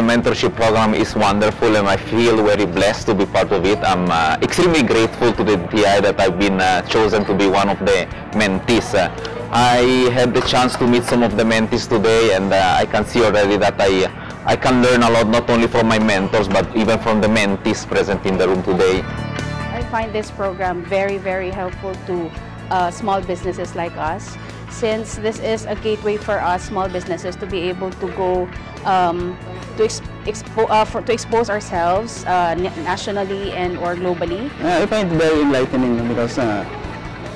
mentorship program is wonderful and I feel very blessed to be part of it. I'm uh, extremely grateful to the DTI that I've been uh, chosen to be one of the mentees. Uh, I had the chance to meet some of the mentees today and uh, I can see already that I, I can learn a lot not only from my mentors but even from the mentees present in the room today. I find this program very, very helpful to uh, small businesses like us since this is a gateway for us small businesses to be able to go um, to, ex expo uh, for, to expose ourselves uh, na- nationally and or globally. Uh, I find it very enlightening because uh,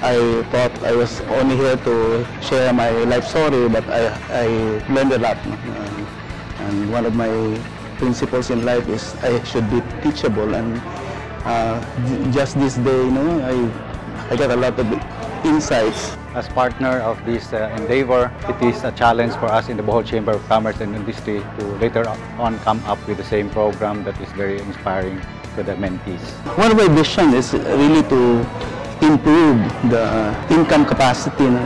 I thought I was only here to share my life story, but I, I learned a lot. Uh, and one of my principles in life is I should be teachable. And uh, just this day, you know, I, I got a lot of insights As partner of this uh, endeavor, it is a challenge for us in the Bohol Chamber of Commerce and Industry to later on come up with the same program that is very inspiring to the mentees. One of my vision is really to improve the income capacity in,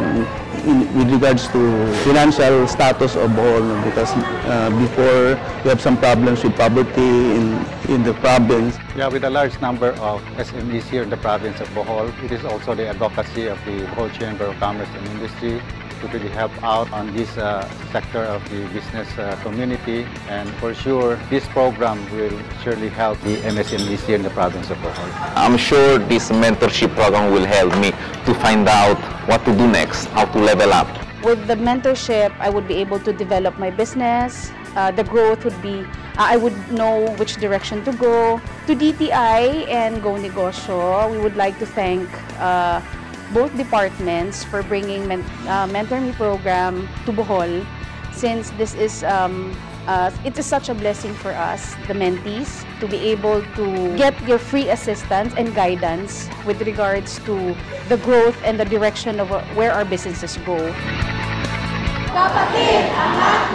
in, with regards to financial status of Bohol no? because uh, before we have some problems with poverty in, in the province. Yeah, with a large number of SMEs here in the province of Bohol, it is also the advocacy of the Bohol Chamber of Commerce and Industry to really help out on this uh, sector of the business uh, community. And for sure, this program will surely help the MSMEs here in the province of Bohol. I'm sure this mentorship program will help me to find out what to do next, how to level up. With the mentorship, I would be able to develop my business. Uh, the growth would be, uh, I would know which direction to go. To DTI and Go Negosyo, we would like to thank uh, both departments for bringing men- uh, Mentor Me program to Bohol since this is um, uh, it is such a blessing for us, the mentees, to be able to get your free assistance and guidance with regards to the growth and the direction of where our businesses go. Kapatid, angat!